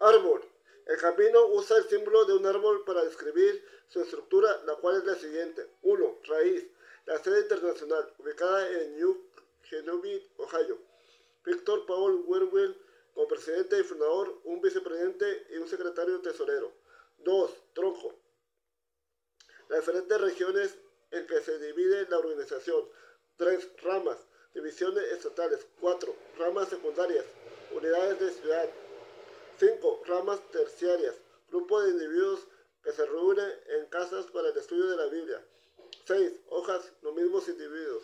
Árbol. El camino usa el símbolo de un árbol para describir su estructura, la cual es la siguiente. 1. Raíz. La sede internacional, ubicada en New Genovese, Ohio. Víctor Paul Werwell como presidente y fundador, un vicepresidente y un secretario tesorero. 2. Tronco. Las diferentes regiones en que se divide la organización. 3. Ramas. Divisiones estatales. 4. Ramas secundarias. Unidades de ciudad. 5. Ramas terciarias. Grupo de individuos que se reúnen en casas para el estudio de la Biblia. 6. Hojas, los mismos individuos.